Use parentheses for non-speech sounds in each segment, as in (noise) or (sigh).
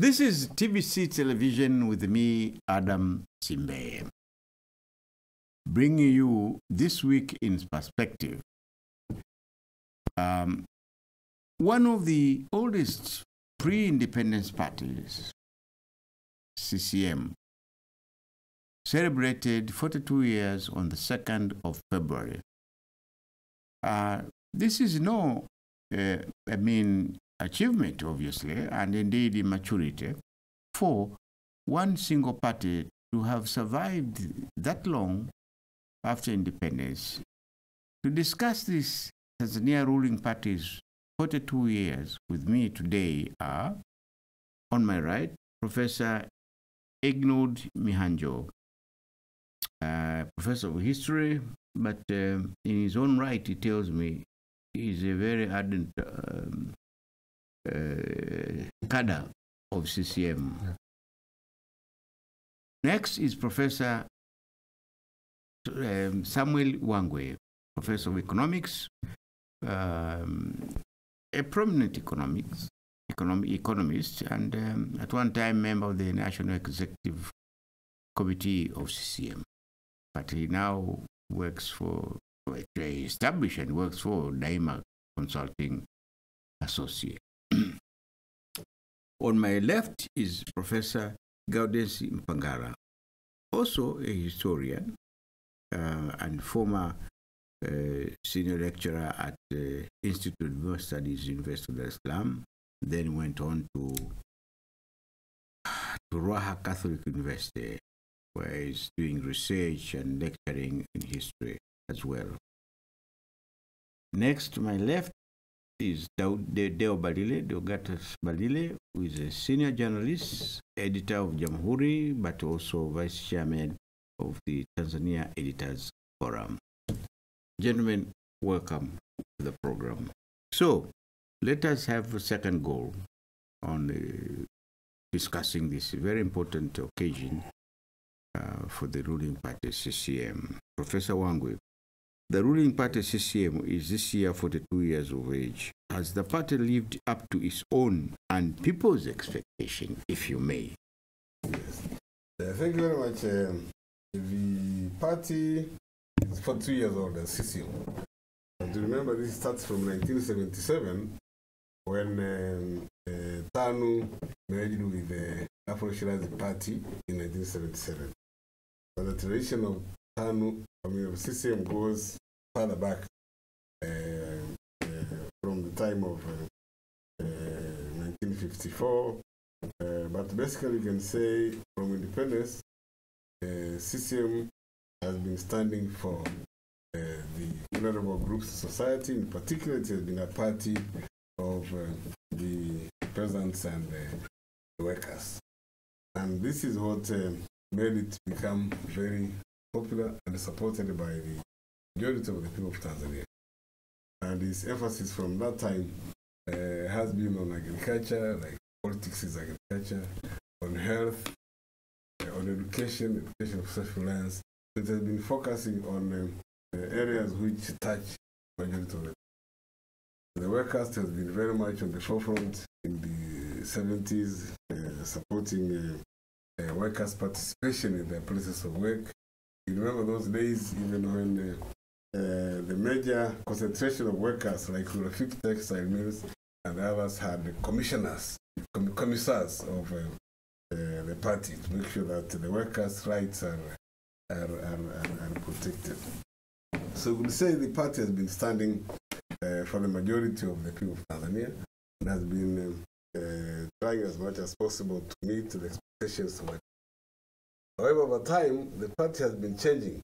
This is TBC Television with me, Adam Simbeye, bringing you this week in perspective. Um, one of the oldest pre independence parties, CCM, celebrated 42 years on the 2nd of February. Uh, this is no, uh, I mean, achievement, obviously, and indeed immaturity for one single party to have survived that long after independence. To discuss this Tanzania ruling party's 42 years with me today are, on my right, Professor Eginald Mihanjo, uh, professor of history, but um, in his own right, he tells me he's a very ardent um, uh, cadre of CCM. Yeah. Next is Professor um, Samuel Wangwe, professor of economics, um, a prominent economics economic economist, and um, at one time member of the National Executive Committee of CCM. But he now works for, actually established and works for Daima Consulting Associate. (clears throat) On my left is Professor Gaudensi Mpangala, also a historian uh, and former uh, senior lecturer at the Institute of Studies, University of Salaam, then went on to, to Ruaha Catholic University, where he's doing research and lecturing in history as well. Next to my left is Deo Balile, Deodatus Balile, who is a senior journalist, editor of Jamhuri, but also vice chairman of the Tanzania Editors Forum. Gentlemen, welcome to the program. So, let us have a second goal on uh, discussing this very important occasion uh, for the ruling party CCM. Professor Wangwe, the ruling party CCM is this year 42 years of age. Has the party lived up to its own and people's expectation, if you may? Uh, thank you very much. Um, the party is 42 years old, the CCM. And remember, this starts from 1977 when um, uh, TANU merged with the Afro Shirazi Party in 1977. But the tradition of TANU, I mean, CCM goes further back uh, uh, from the time of uh, uh, 1954. Uh, but basically, you can say from independence, CCM has been standing for the vulnerable groups society. In particular, it has been a party of the peasants and the workers. And this is what uh, made it become very popular and supported by the majority of the people of Tanzania. And its emphasis from that time uh, has been on agriculture, like politics is agriculture, on health, uh, on education, education of self-reliance. It has been focusing on um, areas which touch majority of the the workers has been very much on the forefront in the 70s, uh, supporting uh, uh, workers' participation in their places of work. You remember those days, even when uh, uh, the major concentration of workers, like Urafiki Textile Mills and others, had the commissioners, com- commissars of uh, uh, the party to make sure that the workers' rights are, are, are, are, protected. So, we say the party has been standing uh, for the majority of the people of Tanzania and has been uh, trying as much as possible to meet the expectations of it. However, over time, the party has been changing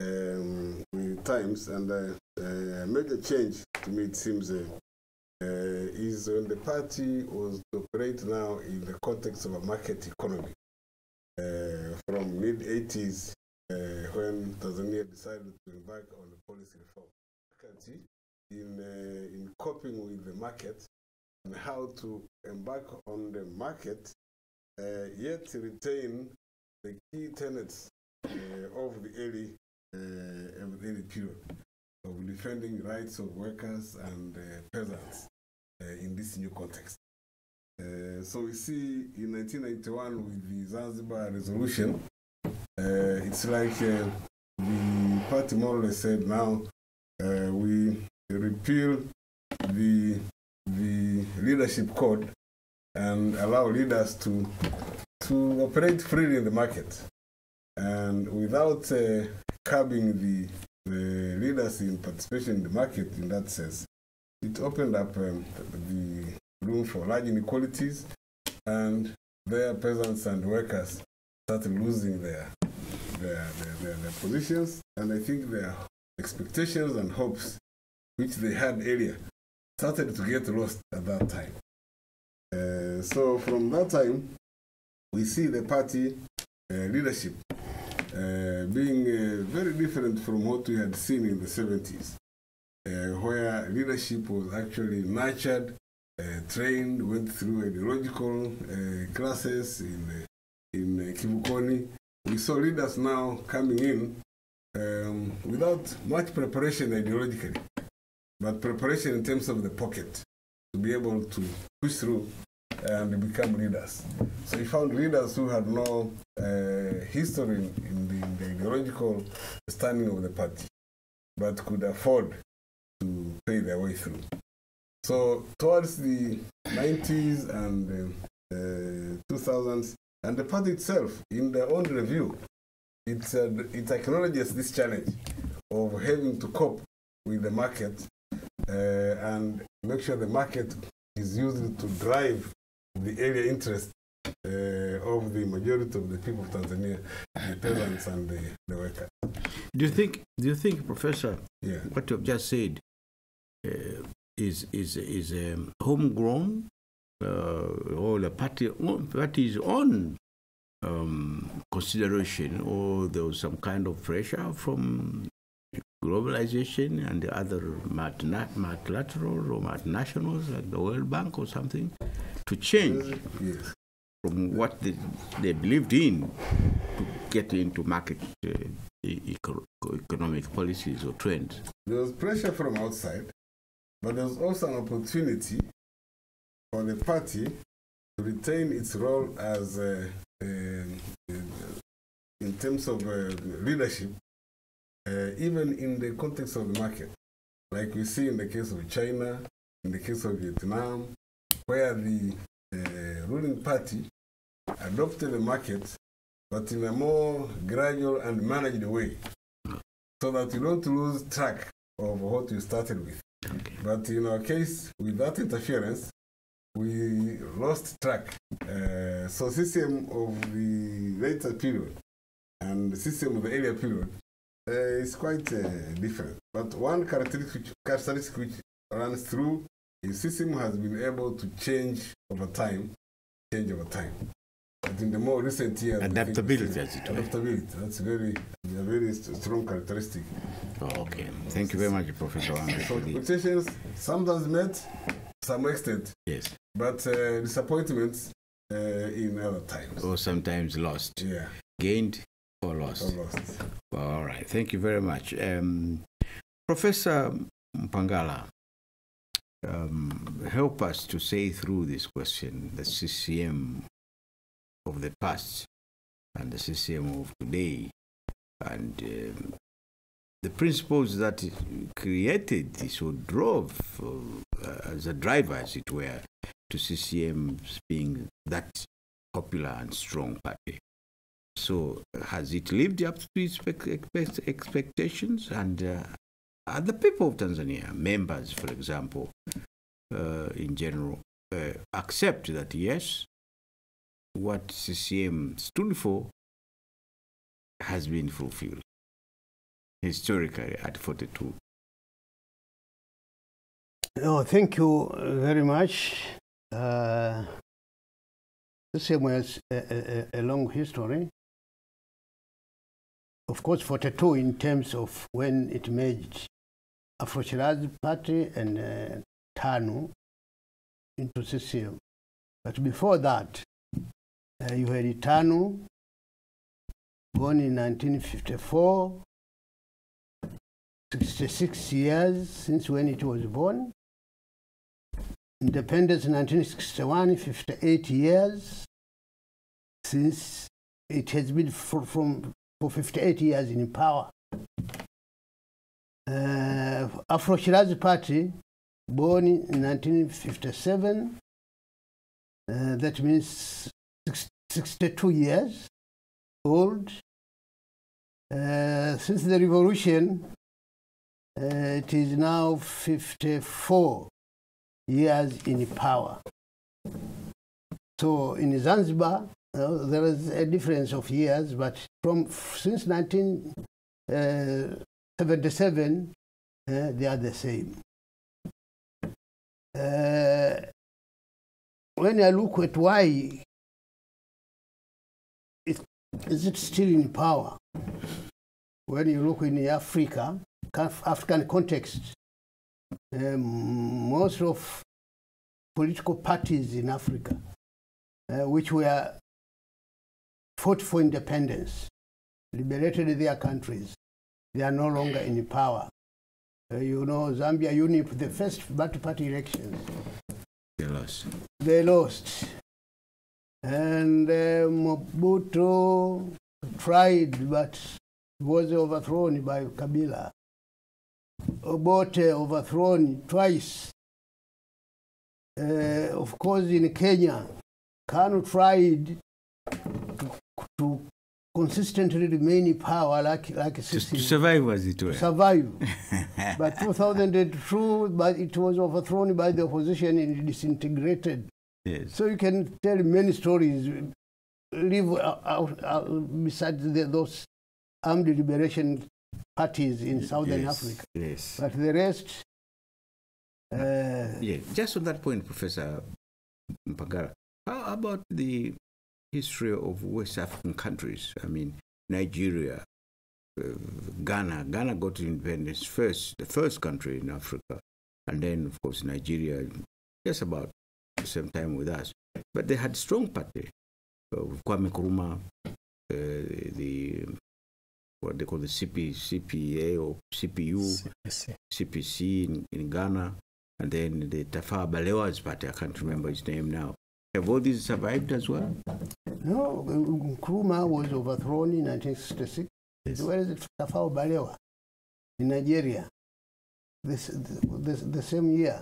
um, times, and uh, uh, a major change to me, it seems, uh, uh, is when the party was to operate now in the context of a market economy. Uh, from mid 80s, uh, when Tanzania decided to embark on the policy reform. In, uh, in coping with the market and how to embark on the market, uh, yet retain the key tenets uh, of the early, uh, of the early period of defending rights of workers and uh, peasants in this new context. So we see in 1991 with the Zanzibar resolution, it's like the party more or less said now we repeal the the leadership code and allow leaders to to operate freely in the market. And without uh, curbing the, the leaders in participation in the market in that sense it opened up um, the room for large inequalities and their peasants and workers started losing their their, their, their, their positions. And i think their expectations and hopes which they had earlier started to get lost at that time. Uh, so from that time, we see the party uh, leadership uh, being uh, very different from what we had seen in the 70s, uh, where leadership was actually nurtured, uh, trained, went through ideological classes in, in Kivukoni. We saw leaders now coming in um, without much preparation ideologically, but preparation in terms of the pocket to be able to push through and they become leaders. So he found leaders who had no uh, history in, the, in, the, ideological standing of the party, but could afford to pay their way through. So towards the 90s and uh, 2000s, and the party itself, in their own review, it, uh, it acknowledges this challenge of having to cope with the market uh, and make sure the market is used to drive the area interest uh, of the majority of the people of Tanzania, the peasants and the, the workers. Do you think? Do you think, Professor? Yeah. What you've just said uh, is is is um, homegrown, uh, or the party party's own um, consideration, or there was some kind of pressure from globalization and the other multilateral or multinationals like the World Bank or something to change yes. from what they, they, believed in to get into market uh, economic policies or trends. There was pressure from outside, but there was also an opportunity for the party to retain its role as uh, uh, in terms of uh, leadership, uh, even in the context of the market, like we see in the case of China, in the case of Vietnam, where the uh, ruling party adopted the market, but in a more gradual and managed way, so that you don't lose track of what you started with. Okay. But in our case, with that interference, we lost track. Uh, so system of the later period and the system of the earlier period uh, is quite uh, different. But one characteristic, characteristic which runs through the system has been able to change over time, change over time. But in the more recent years, adaptability, as it adaptability. That's very, a very strong characteristic. Oh, okay. Thank you very much, Professor. so expectations sometimes met, some extent. Yes. But uh, disappointments uh, in other times. Or sometimes lost. Yeah. Gained or lost. Or lost. All right. Thank you very much, um, Professor Mpangala um, help us to say through this question the CCM of the past and the CCM of today and um, the principles that created this or drove uh, as a driver, as it were, to CCM being that popular and strong party. So, has it lived up to its expectations? And uh, are the people of Tanzania, members, for example, uh, in general, uh, accept that yes, what CCM stood for has been fulfilled historically at 42. Oh, thank you very much. Uh, CCM has a, a, a long history of course, 42 in terms of when it merged Afro Shirazi Party and uh, TANU into CCM. But before that, uh, you had TANU, born in 1954, 66 years since when it was born. independence in 1961, 58 years since it has been from, for 58 years in power. Uh, Afro Shirazi Party, born in 1957, uh, that means six- 62 years old. Uh, since the revolution, uh, it is now 54 years in power. So in Zanzibar, uh, there is a difference of years, but from since 1977, uh, they are the same. Uh, when I look at why it, is it still in power, when you look in Africa, African context, um, most of political parties in Africa, uh, which were fought for independence, liberated their countries, they are no longer in power. Uh, you know, Zambia UNIP, the first multi-party elections, They lost. they lost. And uh, Mobutu tried, but was overthrown by Kabila. Obote overthrown twice. Uh, of course, in Kenya, Kanu tried to, consistently remain in power like, like a To, to system, survive, as it were. survive. (laughs) but 2002, but it was overthrown by the opposition and disintegrated. yes. So you can tell many stories, live out, out, out beside the, those armed liberation parties in southern yes. Africa. Yes. But the rest, uh, Yeah, just on that point, Professor Mpangala, how about the history of West African countries? I mean, Nigeria, uh, Ghana. Ghana got independence first, the first country in Africa, and then, of course, Nigeria, just about the same time with us. But they had strong party. Uh, Kwame Nkrumah, uh, the what they call the CP, CPA or CPU. CPC in, in Ghana, and then the Tafawa Balewa's party, I can't remember his name now. Have all these survived as well? no, Nkrumah was overthrown in 1966. Yes. Where is it? Tafawa Balewa in Nigeria, this, this, the same year.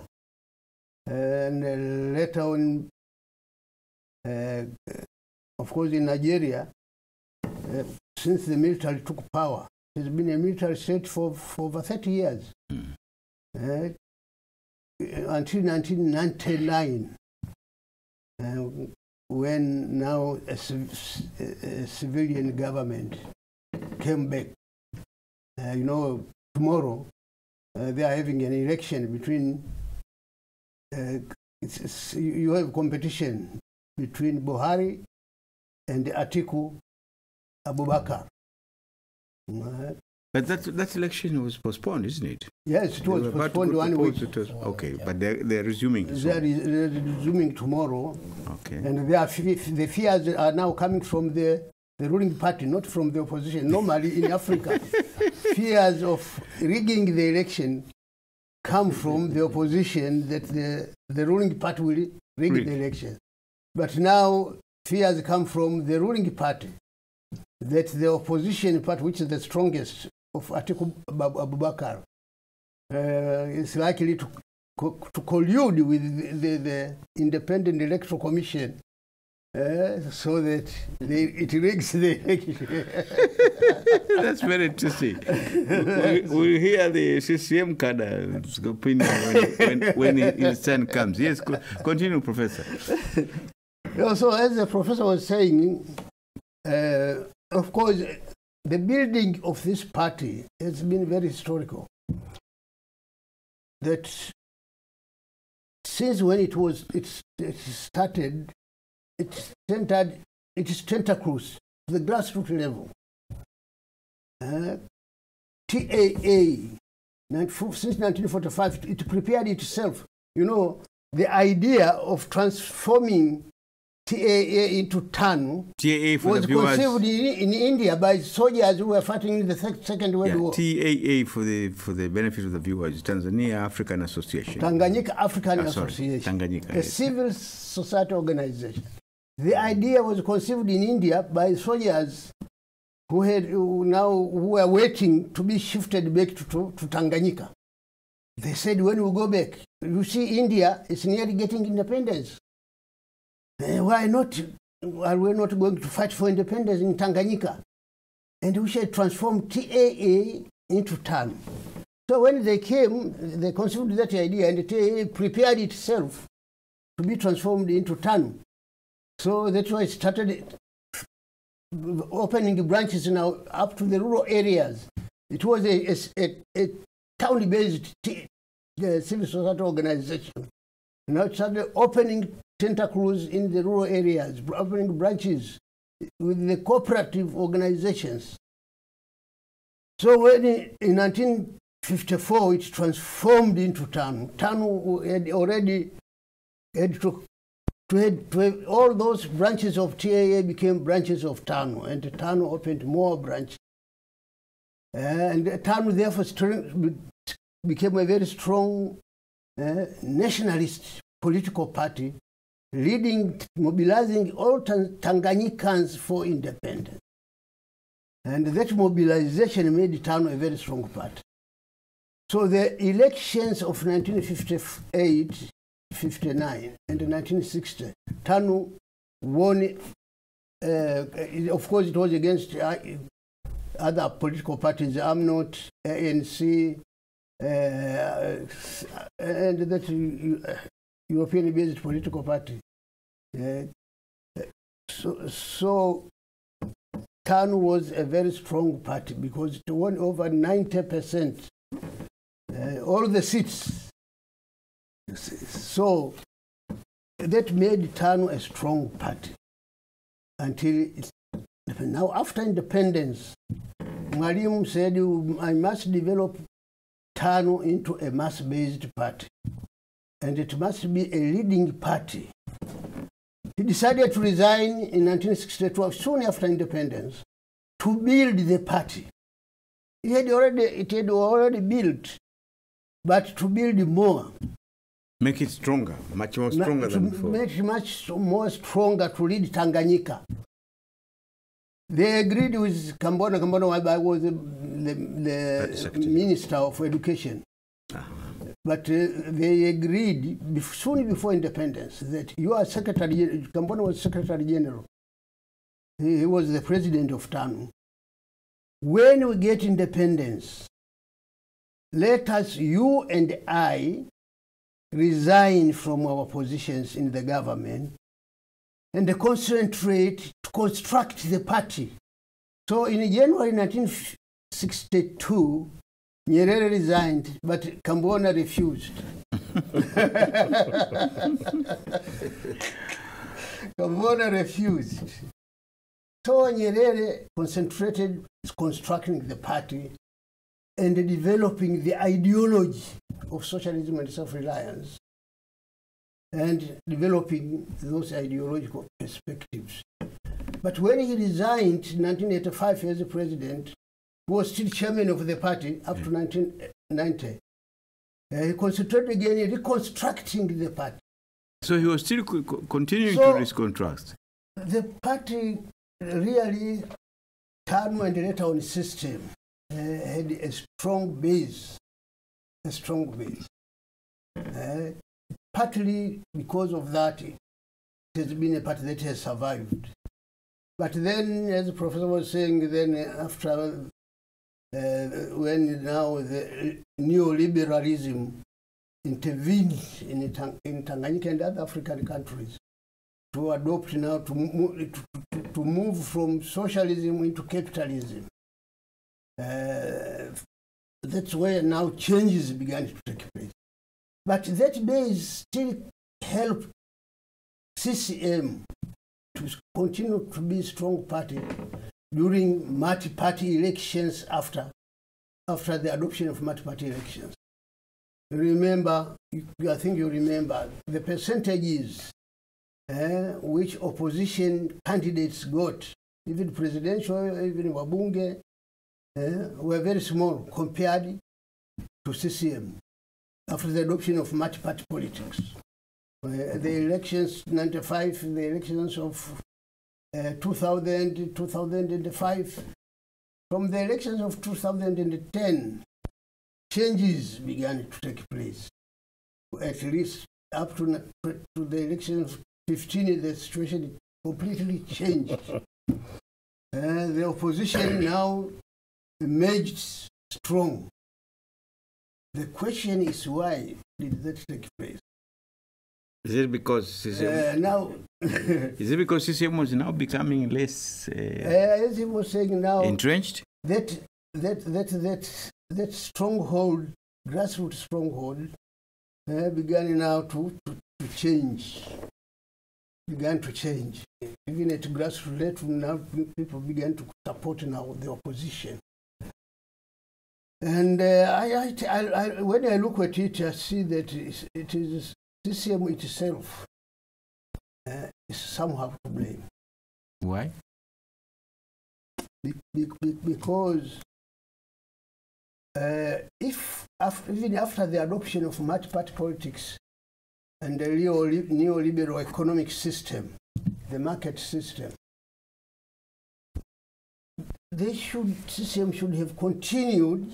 And later on, uh, of course, in Nigeria, uh, since the military took power, it's been a military state for, for over 30 years. Mm. Uh, until 1999, uh, when now a, a civilian government came back. Uh, you know, tomorrow uh, they are having an election between. Uh, it's, it's, you have competition between Buhari and Atiku Abubakar. But that, that election was postponed, isn't it? yes, it was to postponed one week. was- okay, but they're, they're resuming. They so- are re- they're resuming tomorrow, okay. and they are, the fears are now coming from the, the ruling party, not from the opposition. Normally in Africa, (laughs) fears of rigging the election come from the opposition that the, the ruling party will rig Rig. the election. But now fears come from the ruling party that the opposition party, which is the strongest of Atiku Abu- Abubakar, uh, is likely to, co- to collude with the, the, Independent Electoral Commission uh, so that they, it rigs the election. (laughs) That's very interesting. we, we hear the CCM cadre's opinion when, when, when his turn comes. Yes, continue, Professor. So as the professor was saying, uh, of course, the building of this party has been very historical. That since when it was it, it started, it centered its tentacles to the grassroots level. Uh, TAA, since 1945, it prepared itself. You know, the idea of transforming TAA into TANU TAA for was the viewers. conceived in, in India by soldiers who were fighting in the Second World Yeah, War. TAA for the for the benefit of the viewers. Tanzania African Association. Tanganyika African Ah, sorry, Association, Tanganyika, a yes. civil society organization. The idea was conceived in India by soldiers who had who now who were waiting to be shifted back to, to, to Tanganyika. They said, when we go back, you see, India is nearly getting independence. Eh, why not? Are we not going to fight for independence in Tanganyika? And we should transform TAA into TAN. So when they came, they conceived that idea and TAA prepared itself to be transformed into TAN. So that's why it started opening the branches now up to the rural areas. It was a, a, a, town-based civil society organization. Now it started opening tentacles in the rural areas, opening branches with the cooperative organizations. So when in in 1954 it transformed into TANU, TANU had already had to, to, had, to have, all those branches of TAA became branches of TANU, and TANU opened more branches. And TANU therefore became a very strong uh, nationalist political party, leading, mobilizing all Tan- Tanganyikans for independence. And that mobilization made TANU a very strong party. So the elections of 1958, 59, and 1960, TANU won. Uh, of course, it was against uh, other political parties, AMNUT, ANC, uh, and that uh, European-based political party. So, so TANU was a very strong party because it won over 90 percent, uh, all the seats. So that made TANU a strong party until it, now after independence, Mwalimu said I must develop TANU into a mass-based party and it must be a leading party. He decided to resign in 1962, soon after independence, to build the party. He had already, it had already built, but to build more. Make it stronger, much more stronger to than before. make it much more stronger to lead Tanganyika. They agreed with Kambona. Kambona was the, the, the minister of education. But uh, they agreed soon before independence that you are secretary. Kambona was secretary general. He, was the president of TANU. When we get independence, let us, you and I, resign from our positions in the government and concentrate to construct the party. So in January 1962, Nyerere resigned, but Kambona refused. (laughs) Kambona refused. So Nyerere concentrated constructing the party and developing the ideology of socialism and self-reliance and developing those ideological perspectives. But when he resigned in 1985 as president, he was still chairman of the party up to 1990. Uh, he concentrated again in reconstructing the party. So he was still co- co- continuing So- to reconstruct. The party really, TANU and later on system, uh, had a strong base, a strong base. Uh, partly because of that, it has been a party that has survived. But then, as the professor was saying, then after when now the neoliberalism intervened in, in Tanganyika and other African countries to adopt now to, to, to move from socialism into capitalism. Uh, that's where now changes began to take place. But that base still helped CCM to continue to be a strong party during multi-party elections after, after the adoption of multi-party elections. Remember, I think you remember, the percentages uh, which opposition candidates got, even presidential, even Wabunge, uh, were very small compared to CCM after the adoption of multi-party politics. Uh, the elections 95, the elections of uh, 2000, 2005. From the elections of 2010, changes began to take place. At least up to, to the election of 15, the situation completely changed. (laughs) Uh, the opposition now emerged strong. The question is why did that take place? Is it because CCM, Uh, now, (laughs) is it because CCM was now becoming less uh, uh, as he was saying now, entrenched? that that that that that stronghold, grassroots stronghold, uh, began now to, to, to change. Began to change. Even at grassroots level now, people began to support now the opposition. And uh, I, I, I, I, when I look at it, I see that it is CCM itself uh, is somehow to blame. Why? Be- be- be- because uh, if af- even after the adoption of multi-party politics and the neo- neoliberal economic system, the market system, they should system should have continued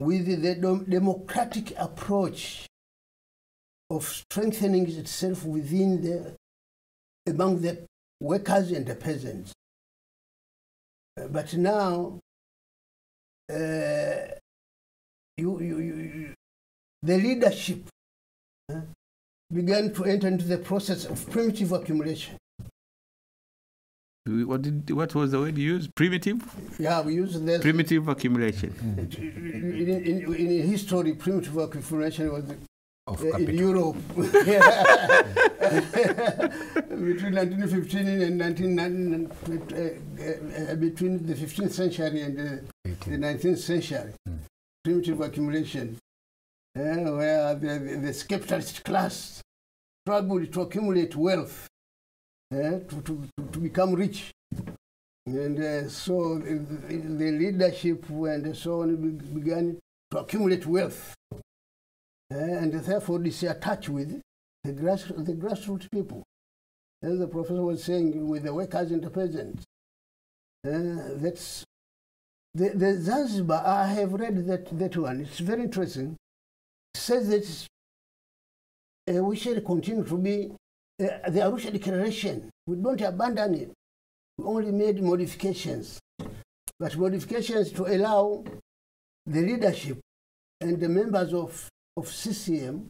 with the democratic approach of strengthening itself within the among the workers and the peasants. Uh, but now, uh, you, you, you, the leadership uh, began to enter into the process of primitive accumulation. What did what was the word you used? Primitive? Yeah, we use this Primitive accumulation. in, in, in history. Primitive accumulation was Of uh, in. Europe (laughs) (laughs) between 1915 and 19, uh, uh, between the 15th century and the the 19th century, Mm. primitive accumulation, eh, where the, the, the capitalist class struggled to accumulate wealth, eh, to, to, to, become rich. And uh, so the, the leadership and so on began to accumulate wealth. Eh, and therefore disattach with the, grass, the grassroots people. As the professor was saying, with the workers and the peasants. Uh, that's the, the Zanzibar, I have read that, that one. It's very interesting. It says that uh, we shall continue to be uh, the Arusha Declaration. We don't abandon it. We only made modifications, but modifications to allow the leadership and the members of, of CCM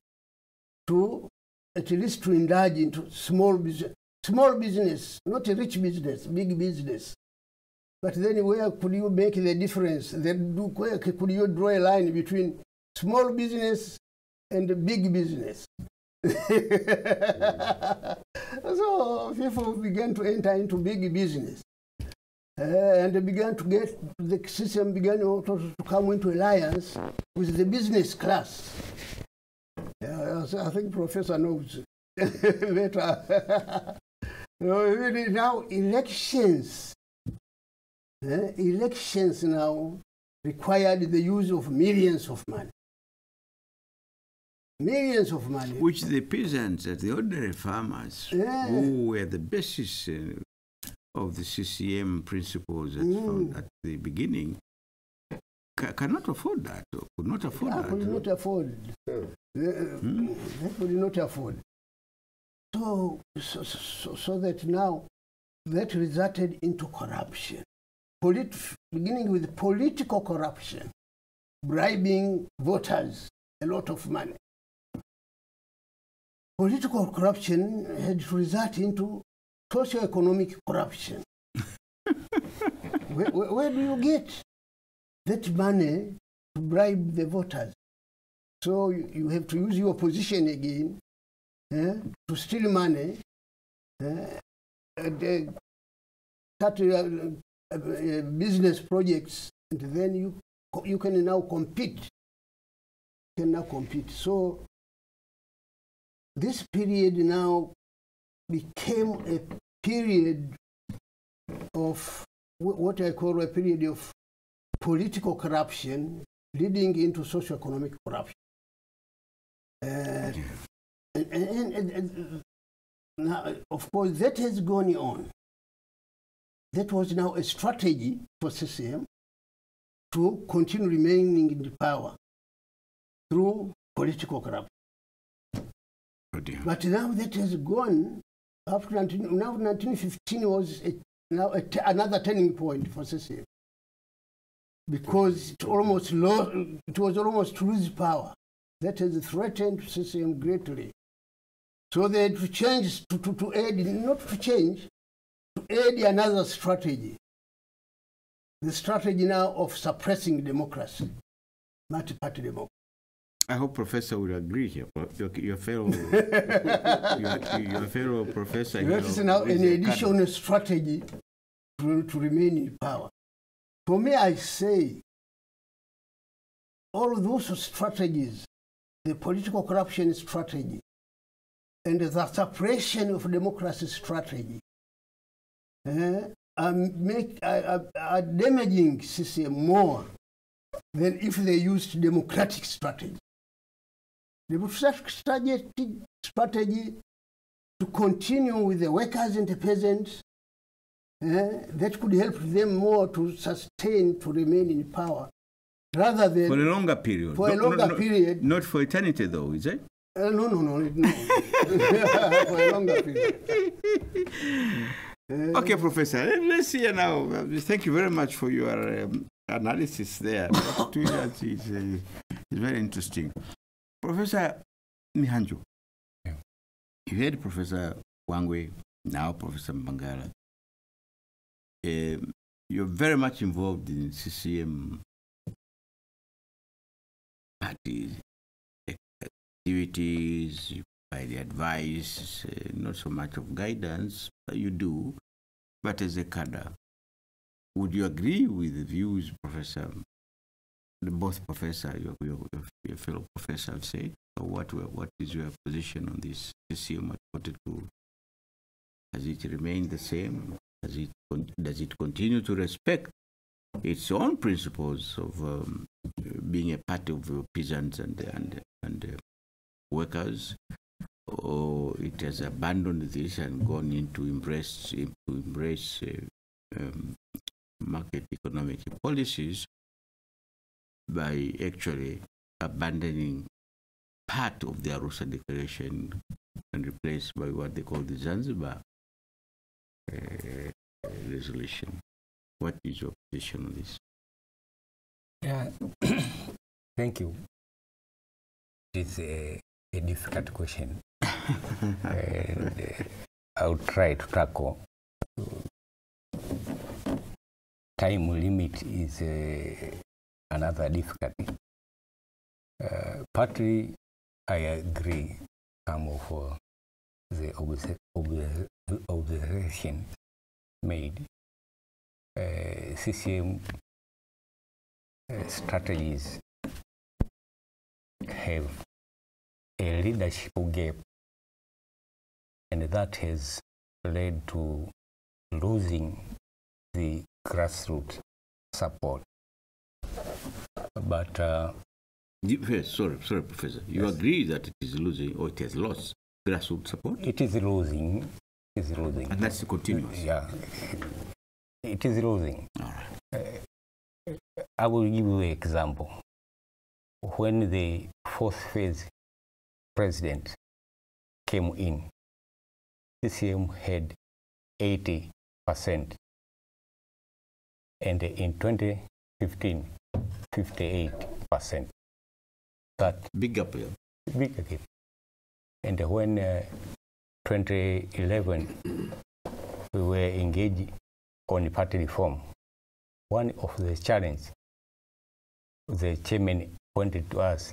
to at least to indulge into small business, small business, not a rich business, big business. But then where could you make the difference? Then where could you draw a line between small business and big business? (laughs) so people began to enter into big business. Uh, and they began to get, the system began to come into alliance with the business class. Yeah, I think Professor knows (laughs) better. (laughs) Now elections, eh, elections now required the use of millions of money. Millions of money. Which the peasants, the ordinary farmers, Yeah. who were the basis uh, of the CCM principles Mm. at the beginning, ca- cannot afford that, or could not afford They that. could not afford. Yeah. They, they could not afford. So, so, so, so that now that resulted into corruption. Polit- beginning with political corruption, bribing voters a lot of money. Political corruption had to result into socio-economic corruption. (laughs) where, where, where do you get that money to bribe the voters? So you, you have to use your position again eh, to steal money, eh, and, uh, start uh, uh, uh, business projects, and then you you can now compete. Can now compete. So this period now became a period of what I call a period of political corruption leading into socio-economic corruption. Uh, and, and, and, and- and now, of course, that has gone on. That was now a strategy for CCM to continue remaining in power through political corruption. Oh. But now that has gone, after 19, now 1915 was a, now a t- another turning point for CCM. Because it almost lo- it was almost to lose power. That has threatened CCM greatly. So they had to change, to, to, to add, not to change, to add another strategy. The strategy now of suppressing democracy, multi-party democracy. I hope Professor will agree here. Your, your fellow, (laughs) your, your fellow professor. That is now an additional strategy to, to remain in power. For me, I say all those strategies, the political corruption strategy, and the suppression of democracy strategy, eh, are, make, are, are- damaging CCM more than if they used democratic strategy. Democratic strategy, strategy to continue with the workers and the peasants eh, that could help them more to sustain, to remain in power, rather than. For a longer period. For a No- no- longer no- period. Not for eternity, though, is it? Uh, no, no, no, no. (laughs) for a longer period. Uh, Okay, Professor. let- Let's see now. Thank you very much for your um, analysis there. (coughs) That to is, uh, is very interesting. Professor Mihanjo, Yeah. you heard Professor Wangwe, now Professor Mpangala. Um, you're very much involved in CCM activities, you provide advice, uh, not so much of guidance, but you do. But as a cadre, would you agree with the views, Professor, both Professor, your, your, your- fellow professor have said? What, what is your position on this CCM What, at 42? Has it remained the same? Does it, does it continue to respect its own principles of um, being a part of peasants and, and, and uh, workers? Or it has abandoned this and gone into embrace, to embrace uh, um, market economic policies by actually abandoning part of the Arusha Declaration and replaced by what they call the Zanzibar resolution. What is your position on this? Yeah, (coughs) thank you. It's a, a difficult question. (laughs) and uh, I'll try to tackle. Time limit is uh, another difficulty. Uh, partly, I agree some of uh, the obse- obse- observation made. Uh, CCM uh, strategies have a leadership gap, and that has led to losing the grassroots support. But uh, sorry, sorry, Professor. You Yes. agree that it is losing or it has lost grassroots support? it is losing, is losing. And that's continuous. Yeah, it is losing. All right. I will give you an example. When the fourth phase president came in, CCM had 80%. And in 2015, 58%. That Big up here. big again. And when uh, 2011 we were engaged on party reform, one of the challenges the chairman pointed to us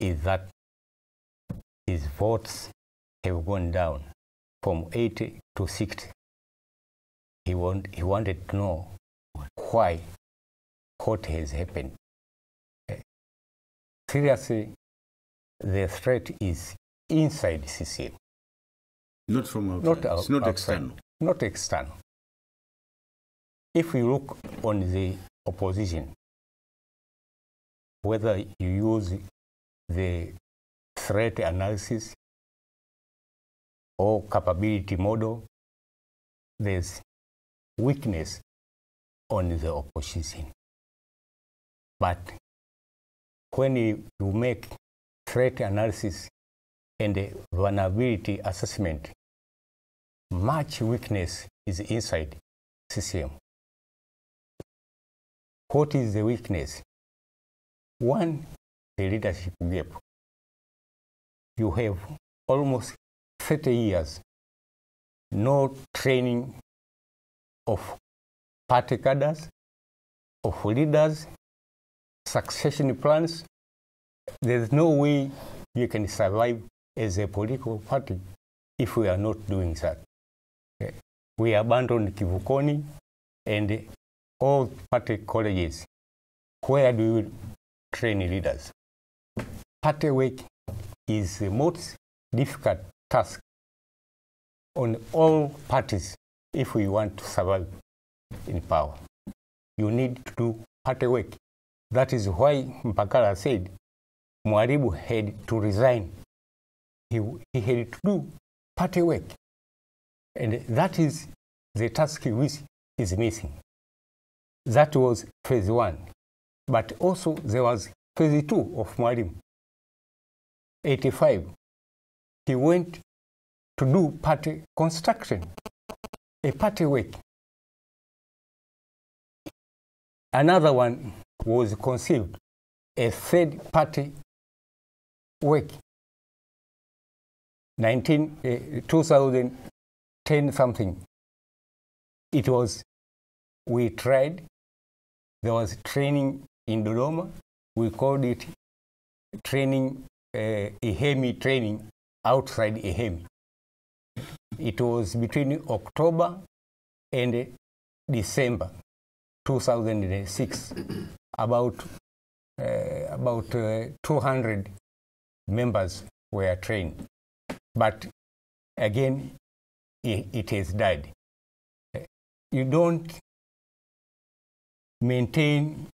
is that his votes have gone down from 80 to 60. He, want, he wanted to know why, what has happened. Seriously, the threat is inside CCM, Not from outside. not out, it's not outside, external. Not external. If you look on the opposition, whether you use the threat analysis or capability model, there's weakness on the opposition. But when you, you make threat analysis and vulnerability assessment, much weakness is inside CCM. What is the weakness? One, the leadership gap. You have almost 30 years no training of party cadres, of leaders, succession plans. There's no way you can survive as a political party if we are not doing that. We abandoned Kivukoni and all party colleges. Where do you train leaders? Party work is the most difficult task on all parties if we want to survive in power. You need to do party work. That is why Mpakala said Mwaribu had to resign. He, he had to do party work. And that is the task which is missing. That was phase one. But also there was phase two of Mwalimu. 85. He went to do party construction, a party work. Another one was conceived, a third party work. 19, uh, 2010 something. It was, we tried, there was training in Dodoma. We called it training, uh, IHEMI training outside IHEMI. It was between October and December 2006. About, uh, about uh, 200 members were trained. But again, it, has died. You don't maintain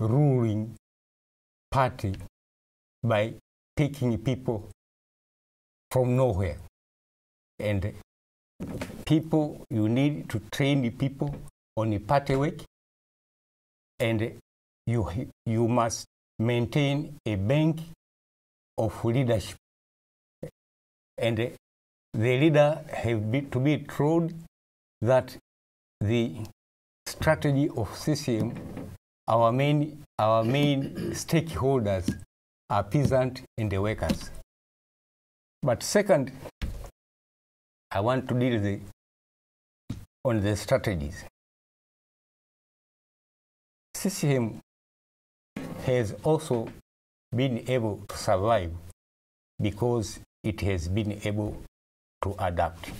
ruling party by taking people from nowhere. And people, you need to train people on the party work, and you, you must maintain a bank of leadership. And the leader have to be told that the strategy of CCM, our main, our main stakeholders are peasant and the workers. But second, I want to deal the, on the strategies. CCM has also been able to survive because it has been able to adapt.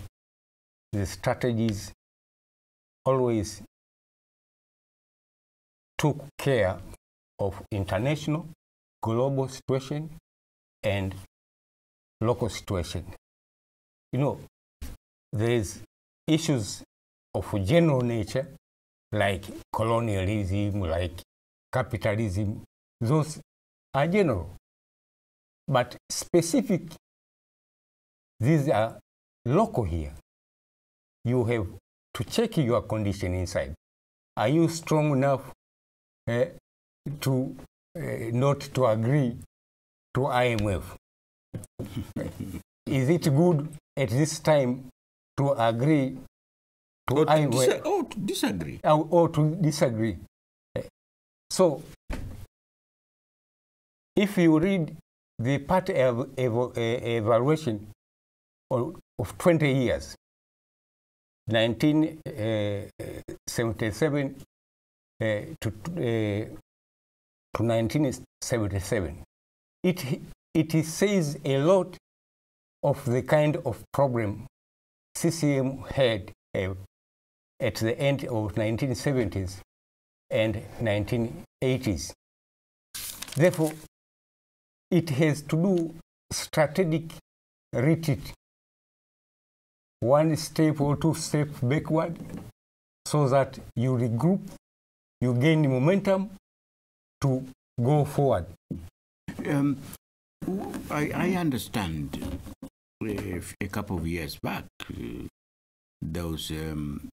The strategies always took care of international, global situation, and local situation. You know, there is issues of general nature like colonialism, like capitalism. Those are general. But specific, these are local here. You have to check your condition inside. Are you strong enough eh, to eh, not to agree to IMF? Is it good at this time to agree to Or to, IMF disa- or to disagree. or, or to disagree? Eh, So, if you read the party ev- ev- evaluation of, of 20 years, 1977 uh, to, uh, to 1977. It, it says a lot of the kind of problem CCM had uh, at the end of 1970s and 1980s. Therefore, it has to do strategic retreat one step or two steps backward so that you regroup, you gain momentum to go forward. Um, I, I understand a couple of years back uh, there was um,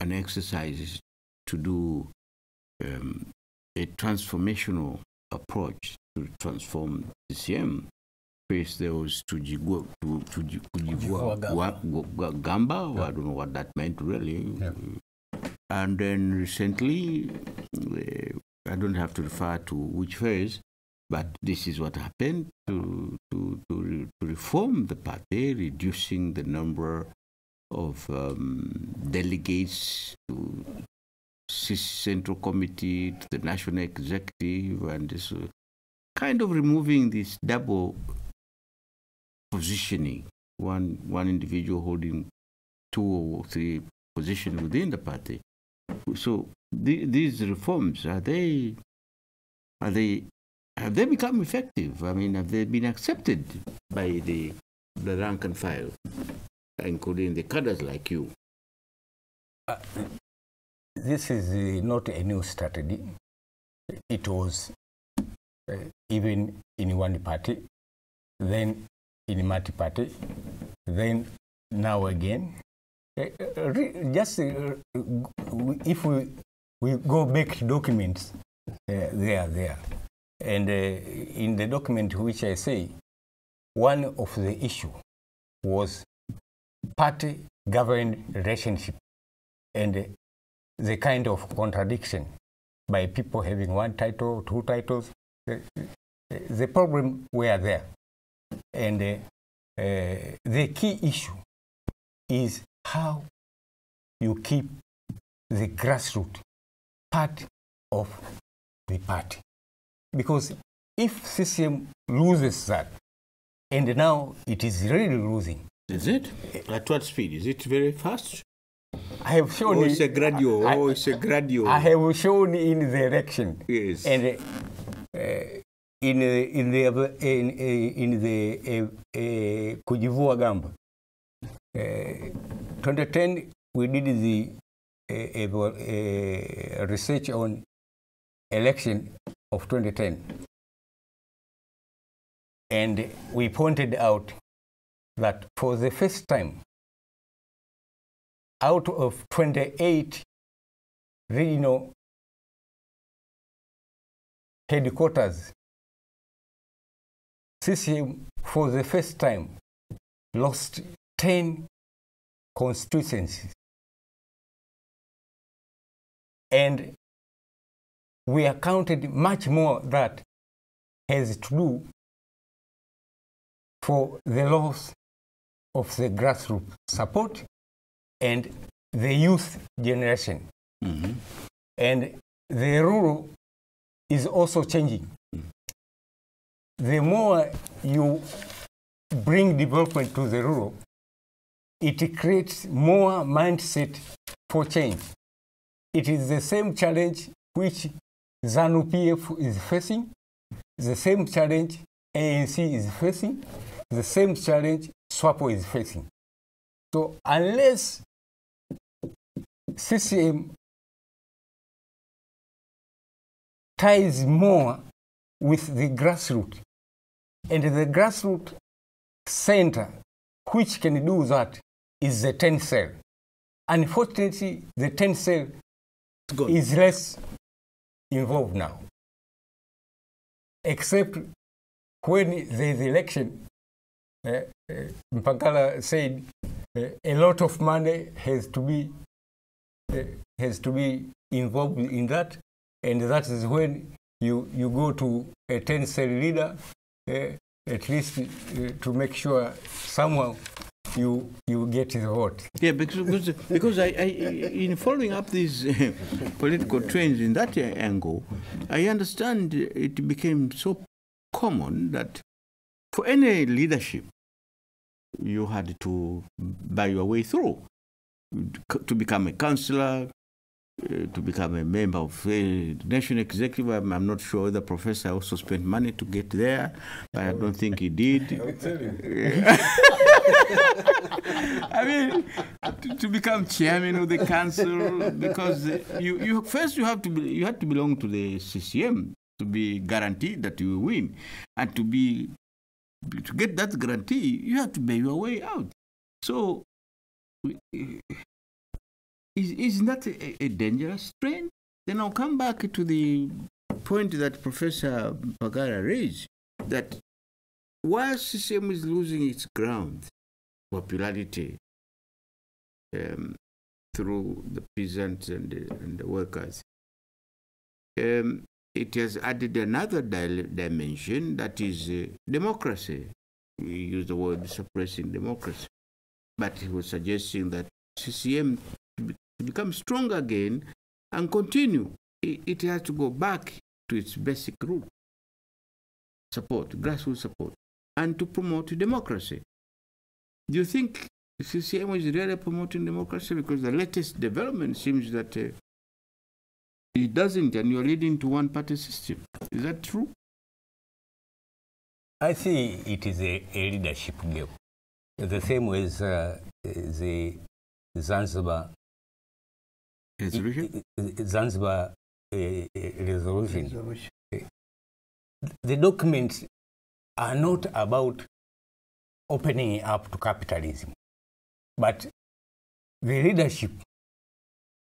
an exercise to do um, a transformational approach to transform CCM. First, there was Tujigwa, to, to, Kujivua Gamba, Gamba I don't know what that meant really. Yeah. And then recently, uh, I don't have to refer to which phase, but this is what happened to, to, to, re- to reform the party, reducing the number of um, delegates to Central Committee, to the National Executive, and this uh, kind of removing this double positioning, one, one individual holding two or three positions within the party. So the, these reforms are they are they have they become effective? I mean, have they been accepted by the the rank and file, including the cadres like you? This is uh, not a new strategy. It was uh, even in one party, then in multi-party, then now again. Uh, re- just uh, if we, we go back to documents, they are there. And in the document which I say, one of the issue was party governed relationship and the kind of contradiction by people having one title, two titles. The, the problem were there. And uh, uh, the key issue is how you keep the grassroots part of the party. Because if CCM loses that, and now it is really losing, Is it at what speed? Is it very fast? I have shown Oh, it's a gradual. I- oh, it's a gradual. I have shown in the election. yes. And uh, in in the in, in the uh, uh, kujivua gamba, uh, 2010 we did the uh, uh, research on election of 2010, and we pointed out that for the first time, out of 28 regional headquarters, CCM for the first time lost 10 constituencies. And we accounted much more that has to do for the loss of the grassroots support and the youth generation. Mhm. And the rural is also changing. The more you bring development to the rural, it creates more mindset for change. It is the same challenge which ZANU PF is facing, the same challenge ANC is facing, the same challenge SWAPO is facing. So unless CCM ties more with the grassroots, and the grassroots center which can do that is the 10 cell. Unfortunately, the 10 cell Good. is less involved now. Except when there's election, uh, uh, Mpangala said uh, a lot of money has to be uh, has to be involved in that, and that is when you you go to a 10 cell leader at least uh, to make sure somehow you you get the vote. Yeah, because because, I, I, in following up these uh, (laughs) political trends in that uh, angle, I understand it became so common that for any leadership, you had to buy your way through to become a councillor, uh, to become a member of the national executive. I'm, I'm not sure the professor also spent money to get there, but I don't think he did. (laughs) I'll tell you. (laughs) I mean, to, to become chairman of the council, because uh, you, you first you have to be, you have to belong to the CCM to be guaranteed that you will win, and to be to get that guarantee, you have to pay your way out. So, is is that a, a dangerous trend? Then I'll come back to the point that Professor Mpangala raised that while CCM is losing its ground, popularity um, through the peasants and the, and the workers, um, it has added another di- dimension that is uh, democracy. We use the word suppressing democracy. But he was suggesting that CCM become strong again and continue, it, has to go back to its basic root support, grassroots support, and to promote democracy. Do you think CCM is really promoting democracy? Because the latest development seems that uh, it doesn't, and you're leading to one party system. Is that true? I see it is a, a leadership game. The same as uh, the Zanzibar Resolution? Zanzibar uh, uh, resolution. Resolution. The documents are not about opening up to capitalism, but the leadership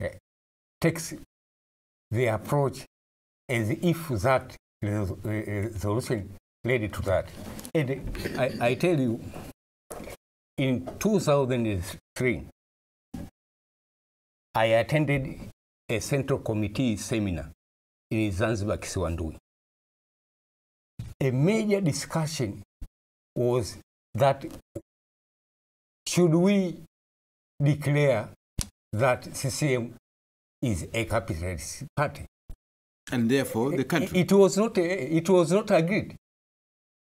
uh, takes the approach as if that resolution led to that. And I, I tell you, in 2003, I attended a Central Committee seminar in Zanzibar, Kisiwandui. A major discussion was that should we declare that CCM is a capitalist party? And therefore, the country. It was not, it was not agreed.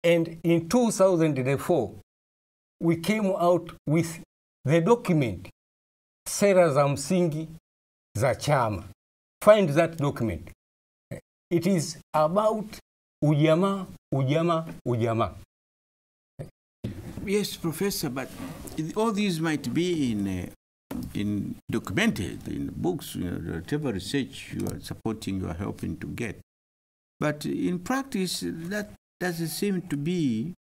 And in 2004, we came out with the document, Sera za msingi za chama. Find that document. It is about ujamaa, ujamaa, ujamaa. Yes, Professor, but all these might be in, uh, in documented in books, you know, whatever research you are supporting, you are helping to get. But in practice, that doesn't seem to be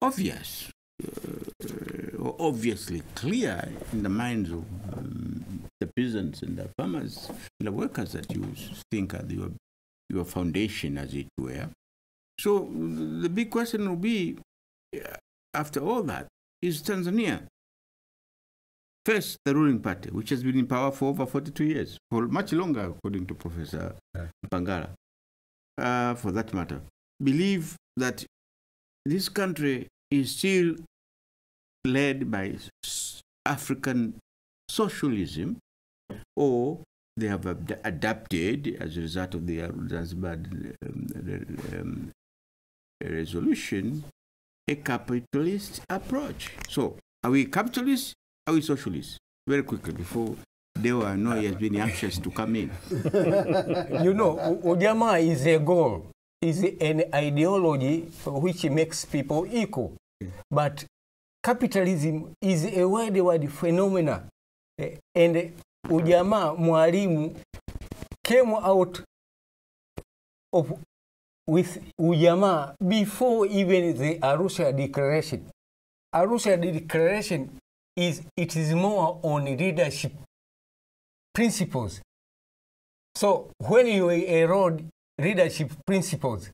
obvious, uh, obviously clear in the minds of um, the peasants and the farmers and the workers that you think are your, your foundation, as it were. So the big question will be after all that, is Tanzania. First, the ruling party, which has been in power for over 42 years, for much longer, according to Professor Yeah. Mpangala, uh, for that matter, believe that this country is still led by African socialism, or they have ad- adapted as a result of the Zanzibar um, um, resolution a capitalist approach. So, are we capitalists? Are we socialists? Very quickly, before I know he has been anxious to come in. (laughs) you know, ujamaa is a goal, is an ideology which makes people equal. But capitalism is a worldwide phenomena Eh, And ujamaa, mwalimu, came out of with ujamaa before even the Arusha Declaration. Arusha Declaration is it is more on leadership principles. So when you erode leadership principles,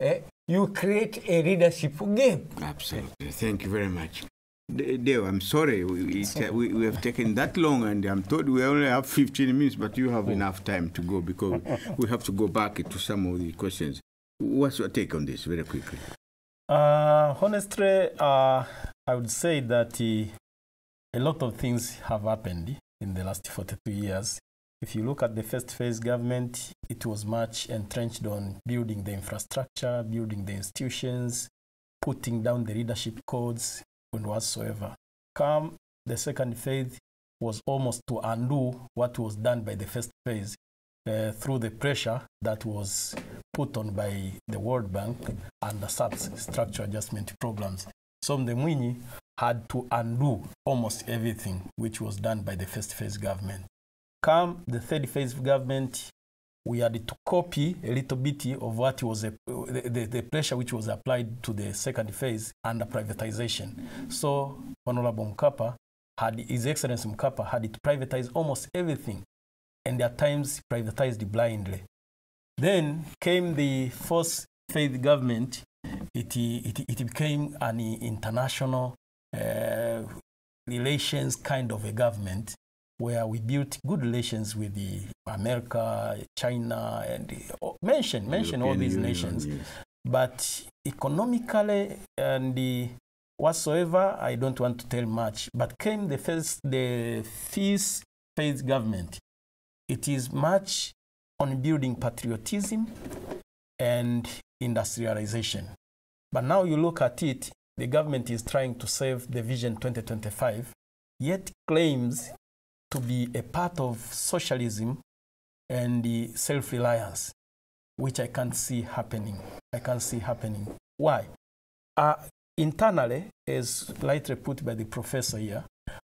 eh, you create a leadership game. Absolutely. Thank you very much. Dave, I'm sorry we, it, we, we have taken that long, and I'm told we only have 15 minutes, but you have enough time to go because (laughs) we have to go back to some of the questions. What's your take on this, very quickly? Uh, honestly, uh, I would say that uh, a lot of things have happened in the last 42 years. If you look at the first phase government, it was much entrenched on building the infrastructure, building the institutions, putting down the leadership codes, and whatsoever. Come the second phase, was almost to undo what was done by the first phase uh, through the pressure that was put on by the World Bank and the SAPS structure adjustment programs. So Mdemwini had to undo almost everything which was done by the first phase government. Come the third phase of government, we had to copy a little bit of what was a, the, the, pressure which was applied to the second phase under privatization. So Honorable Mkapa had, His Excellency Mkapa had to privatize almost everything and at times privatized blindly. Then came the first phase government. It, it, it became an international uh, relations kind of a government where we built good relations with the America, China, and the, oh, mention mention all these Union, nations. yes. But economically and the whatsoever, I don't want to tell much. But came the first the fifth phase government. It is much on building patriotism and industrialization. But now you look at it, the government is trying to save the Vision 2025, yet claims to be a part of socialism and the self-reliance, which I can't see happening. I can't see happening. Why? Uh, internally, as lightly put by the professor here,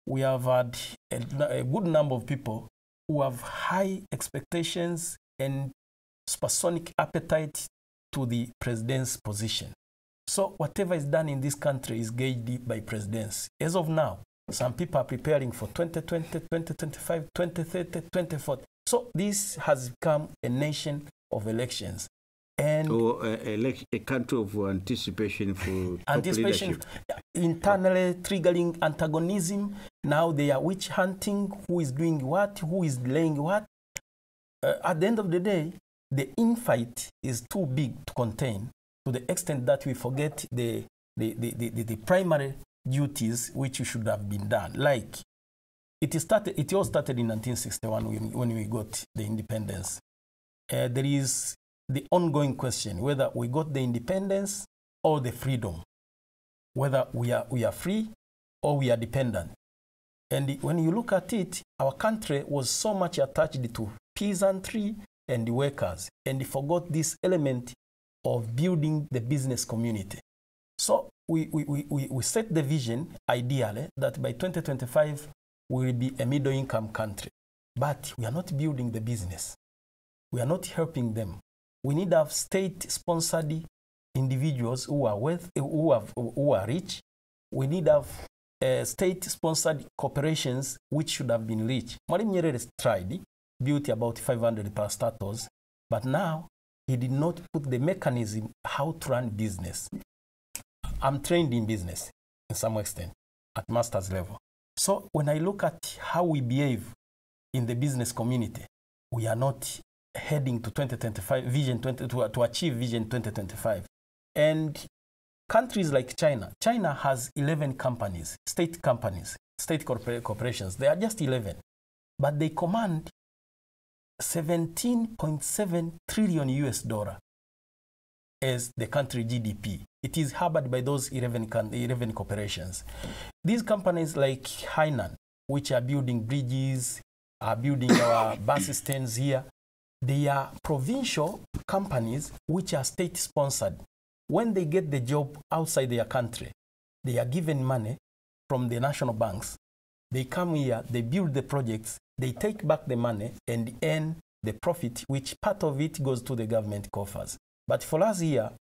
we have had a, a good number of people who have high expectations and supersonic appetite to the president's position. So whatever is done in this country is gauged by presidents. As of now, some people are preparing for 2020, 2025, 2030, 2040. So this has become a nation of elections. And Or a, country of anticipation for anticipation internally triggering antagonism. Now they are witch hunting who is doing what, who is delaying what. Uh, at the end of the day, the infight is too big to contain to the extent that we forget the, the, the, the, the primary duties which should have been done. Like it started, it all started in 1961 when, when we got the independence. Uh, there is the ongoing question whether we got the independence or the freedom whether we are, we are free or we are dependent. And when you look at it, our country was so much attached to peasantry and workers, and forgot this element of building the business community. So we, we, we, we, set the vision, ideally, that by 2025 we will be a middle income country. But we are not building the business. We are not helping them. We need to have state sponsored individuals who are wealth, who, have, who are rich. We need to have uh, state-sponsored corporations which should have been rich. Mwalimu Nyerere tried, built about 500 parastatals, but now he did not put the mechanism how to run business. I'm trained in business in some extent at master's level. So when I look at how we behave in the business community, we are not heading to 2025 vision 20, to, to achieve vision 2025 and countries like china china has 11 companies state companies state corpora- corporations they are just 11 but they command 17.7 trillion us dollar as the country gdp it is harbored by those 11, 11 corporations these companies like hainan which are building bridges are building (coughs) our bus stands here they are provincial companies which are state sponsored. When they get the job outside their country, they are given money from the national banks. They come here, they build the projects, they take back the money and earn the profit, which part of it goes to the government coffers. But for us here,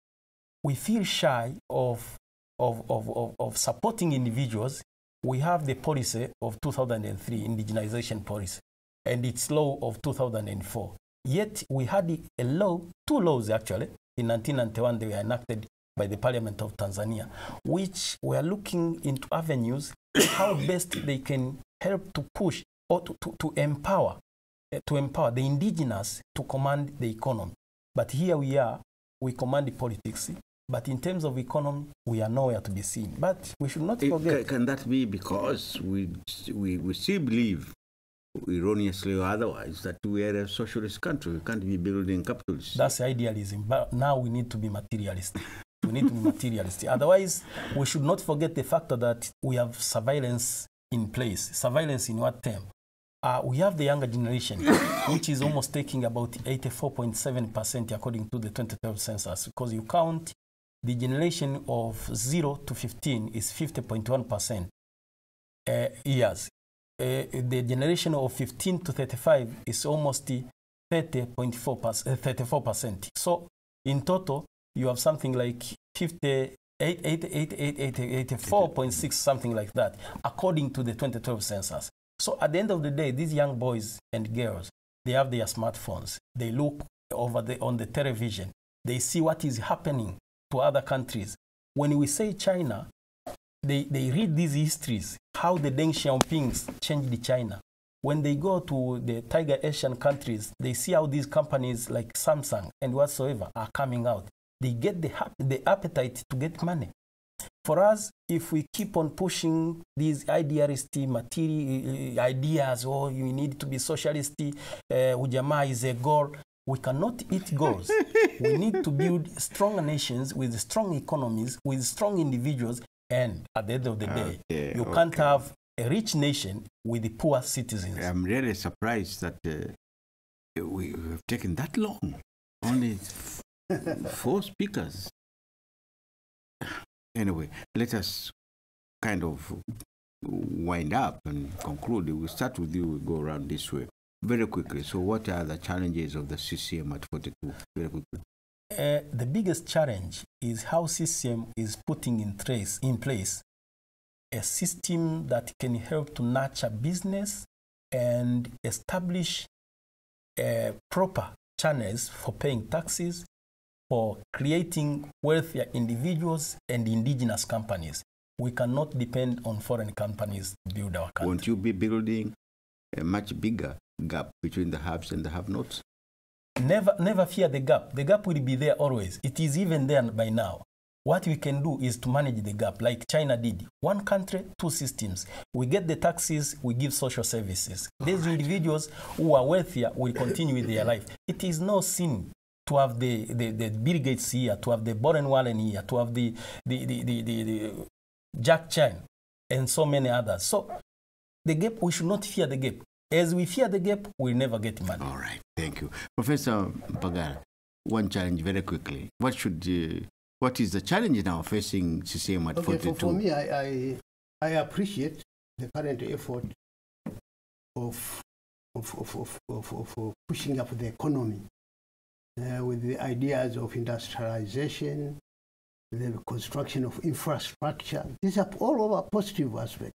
we feel shy of, of, of, of, of supporting individuals. We have the policy of 2003, indigenization policy, and its law of 2004. Yet we had a law, two laws actually, in 1991 they were enacted by the Parliament of Tanzania, which were looking into avenues how best they can help to push or to, to, to empower eh, to empower the indigenous to command the economy. But here we are, we command the politics, but in terms of economy, we are nowhere to be seen. But we should not It- forget. ca- can that be because we, we, we still believe, erroneously or otherwise, that we are a socialist country? We can't be building capitals. That's idealism. But now we need to be materialistic. We need to be materialistic. Otherwise, we should not forget the fact that we have surveillance in place. Surveillance in what term? Uh, we have the younger generation, which is almost taking about 84.7% according to the 2012 census, because you count the generation of 0 to 15 is 50.1% uh, years. Uh, the generation of 15 to 35 is almost 30.4 percent, 34 percent. So in total, you have something like 50, 84.6, something like that, according to the 2012 census. So at the end of the day, these young boys and girls, they have their smartphones. They look over the, on the television. They see what is happening to other countries. When we say China, they, they read these histories, how the Deng Xiaoping changed China. When they go to the Tiger Asian countries, they see how these companies like Samsung and whatsoever are coming out. They get the, the appetite to get money. For us, if we keep on pushing these idealist material ideas, or oh, you need to be socialist, uh, ujamaa is a goal, we cannot eat goals. (laughs) we need to build stronger nations with strong economies, with strong individuals, and at the end of the day, Okay, you can't have a rich nation with the poor citizens. I'm really surprised that uh, we have taken that long. Only f- four speakers. Anyway, let us kind of wind up and conclude. We'll start with you, we'll go around this way. Very quickly. So, what are the challenges of the CCM at 42? Very quickly. Uh, the biggest challenge is how CCM is putting in, trace, in place a system that can help to nurture business and establish uh, proper channels for paying taxes, for creating wealthier individuals and indigenous companies. We cannot depend on foreign companies to build our country. Won't you be building a much bigger gap between the haves and the have nots? Never, never fear the gap. The gap will be there always. It is even there by now. What we can do is to manage the gap, like China did. One country, two systems. We get the taxes, we give social services. These individuals who are wealthier will continue with their life. It is no sin to have the, the, the Bill Gates here, to have the Boren Wallen here, to have the, the, the, the, the, the Jack Chan, and so many others. So the gap, we should not fear the gap. As we fear the gap, we'll never get money. All right, thank you. Professor Mpangala, one challenge very quickly. What should, uh, what is the challenge now facing CCM at Okay, 42? for, for me, I, I, I appreciate the current effort of, of, of, of, of, of, of pushing up the economy uh, with the ideas of industrialization, the construction of infrastructure. These are all over positive aspects.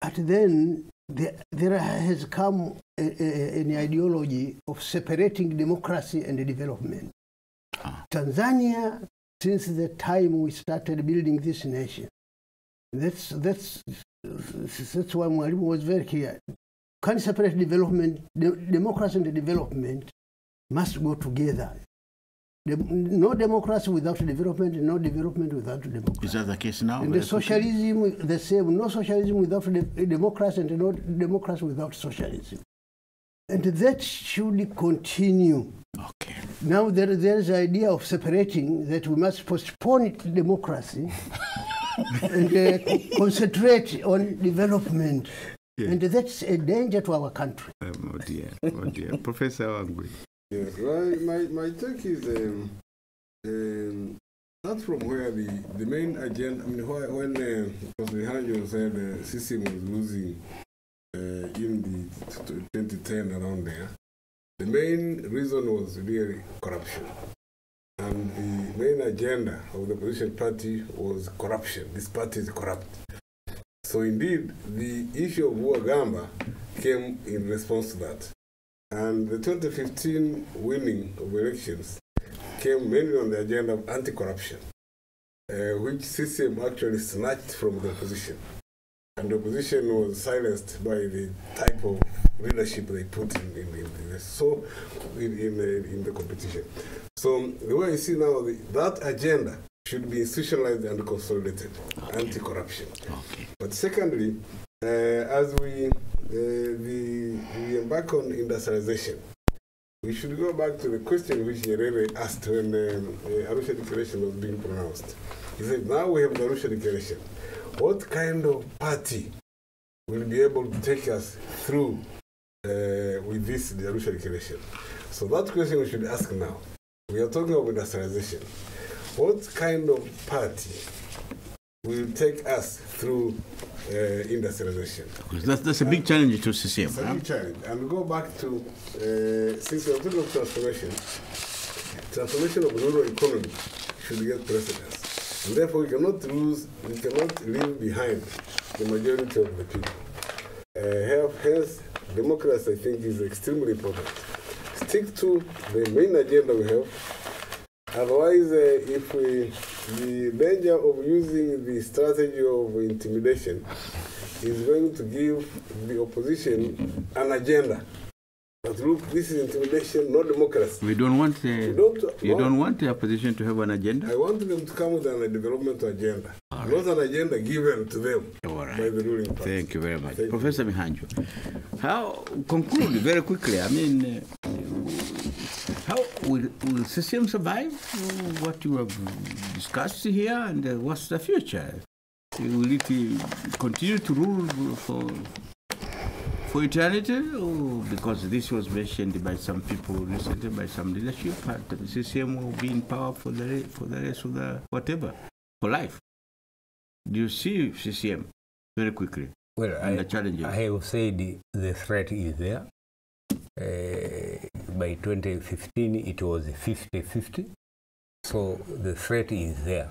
But then the, there has come a, a, an ideology of separating democracy and development. Ah. Tanzania, since the time we started building this nation, that's, that's, that's why Mwalimu was very clear. Can't separate development, de- democracy and development must go together. Dem- no democracy without development, no development without democracy. Is that the case now? And the socialism, the same. No socialism without de- democracy, and no democracy without socialism. And that should continue. Okay. Now there, there is the idea of separating that we must postpone democracy (laughs) and uh, concentrate on development. Yeah. And that's a danger to our country. Um, oh dear, oh dear. Professor Wangwe. Yes, my, my, my take is um, um, that's from where the, the main agenda, I mean, why, when uh, Hanjo said uh, CCM was losing uh, in the t- t- 2010 around there, the main reason was really corruption. And the main agenda of the opposition party was corruption. This party is corrupt. So indeed, the issue of Wagamba came in response to that. And the 2015 winning of elections came mainly on the agenda of anti-corruption, uh, which CCM actually snatched from the opposition. And the opposition was silenced by the type of leadership they put in, in, in, in so in, in, the, in the competition. So the way I see now, the, that agenda should be institutionalized and consolidated, anti-corruption. Okay. But secondly, uh, as we, uh, we embark on industrialization, we should go back to the question which Nyerere asked when um, the Arusha Declaration was being pronounced. He said, now we have the Arusha Declaration. What kind of party will be able to take us through uh, with this the Arusha Declaration. So that question we should ask now. We are talking about industrialization. What kind of party will take us through uh, industrialization? Because that's, that's a big challenge to It's CCM. a big challenge. And go back to, uh, since we are talking of transformation, transformation of rural economy should get precedence. And therefore, we cannot lose, we cannot leave behind the majority of the people. Uh, hence, democracy, I think, is extremely important. Stick to the main agenda we have. Otherwise, uh, if we, the danger of using the strategy of intimidation is going to give the opposition an agenda. But look, this is intimidation, not democracy. We don't want, uh, You don't, you no, don't want the opposition to have an agenda. I want them to come with a development agenda, All not an agenda given to them All by the ruling party. Thank you very much. Thank you. Professor Mihanjo, how, conclude very quickly, I mean, uh, will, will CCM survive what you have discussed here and uh, what's the future? Will it uh, continue to rule for, for eternity? Or because this was mentioned by some people recently, by some leadership, that the CCM will be in power for the, for the rest of the whatever, for life. Do you see CCM very quickly? Well, and the I. I have said the threat is there. Uh, by 2015, it was 50 50. So the threat is there.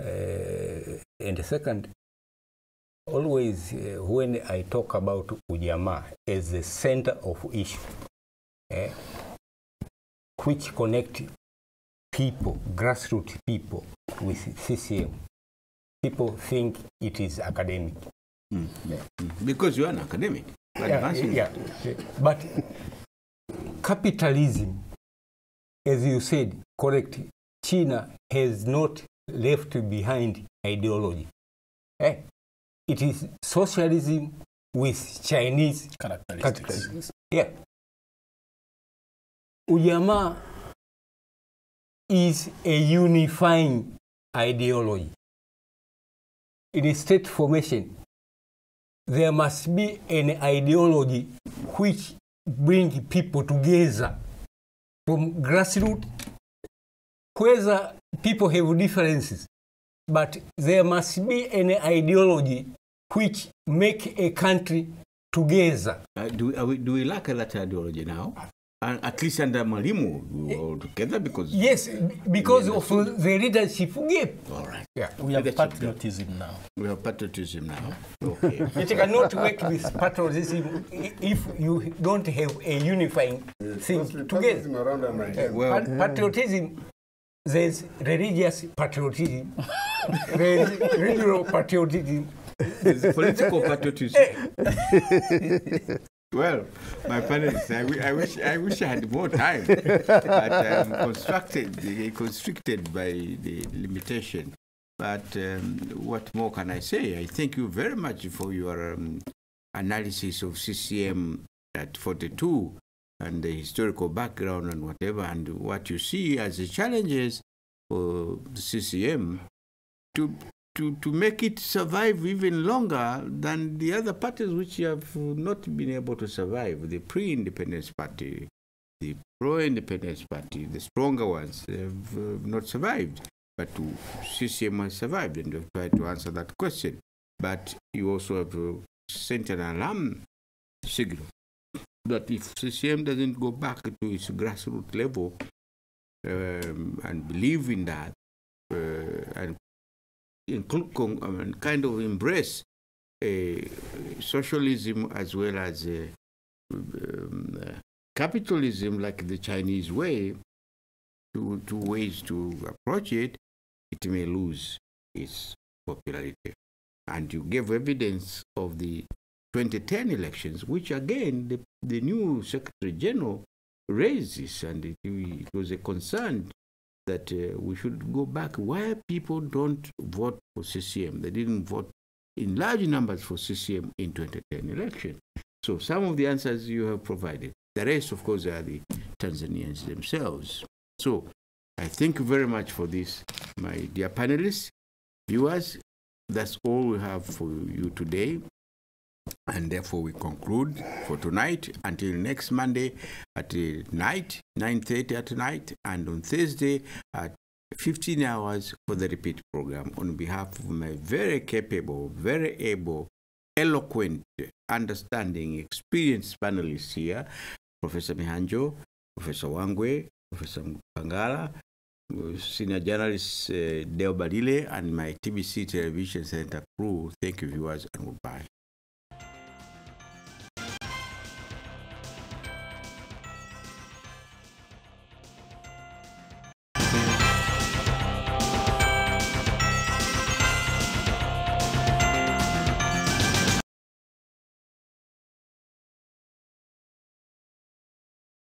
Uh, and second, always uh, when I talk about ujama as the center of issue, eh, which connect people, grassroots people, with CCM, people think it is academic. Mm. yeah. Because you are an academic. yeah, yeah. But capitalism, as you said, correct, China has not left behind ideology. Eh? It is socialism with Chinese Characteristics. characteristics. Yeah. Ujamaa is a unifying ideology. In state formation, there must be an ideology which brings people together from grassroots, whether people have differences, but there must be an ideology which make a country together. Uh, do, we, do we lack that ideology now? And at least under Malimu, we were all together because. Yes, because of the leadership gap. All right. Yeah. We have patriotism now. We have patriotism now. (laughs) Okay. It cannot work with patriotism if you don't have a unifying thing together. around well, Pat- patriotism, there's religious patriotism, there's (laughs) regional patriotism. There's political patriotism. (laughs) well, my panelists, I, I wish I wish I had more time, (laughs) but I'm constructed, constricted by the limitation. But um, what more can I say? I thank you very much for your um, analysis of CCM at 42 and the historical background and whatever, and what you see as the challenges for CCM to to, to make it survive even longer than the other parties which have not been able to survive. The pre-independence party, the pro-independence party, the stronger ones have uh, not survived. But to CCM has survived, and you've tried to answer that question. But you also have uh, sent an alarm signal that if CCM doesn't go back to its grassroots level um, and believe in that, uh, and include, con- I mean, kind of embrace uh, socialism as well as uh, um, uh, capitalism, like the Chinese way, two, two ways to approach it, it may lose its popularity. And you gave evidence of the 2010 elections, which again the, the new Secretary General raises, and it, it was a concern that uh, we should go back why people don't vote for CCM. They didn't vote in large numbers for CCM in 2010 election. So some of the answers you have provided. The rest, of course, are the Tanzanians themselves. So I thank you very much for this, my dear panelists, viewers. That's all we have for you today. And therefore, we conclude for tonight until next Monday at night, 9.30 at night, and on Thursday at 15 hours for the repeat program on behalf of my very capable, very able, eloquent, understanding, experienced panelists here, Professor Mihanjo, Professor Wangwe, Professor Mpangala, Senior Journalist uh, Deo and my TBC Television Center crew. Thank you, viewers, and goodbye.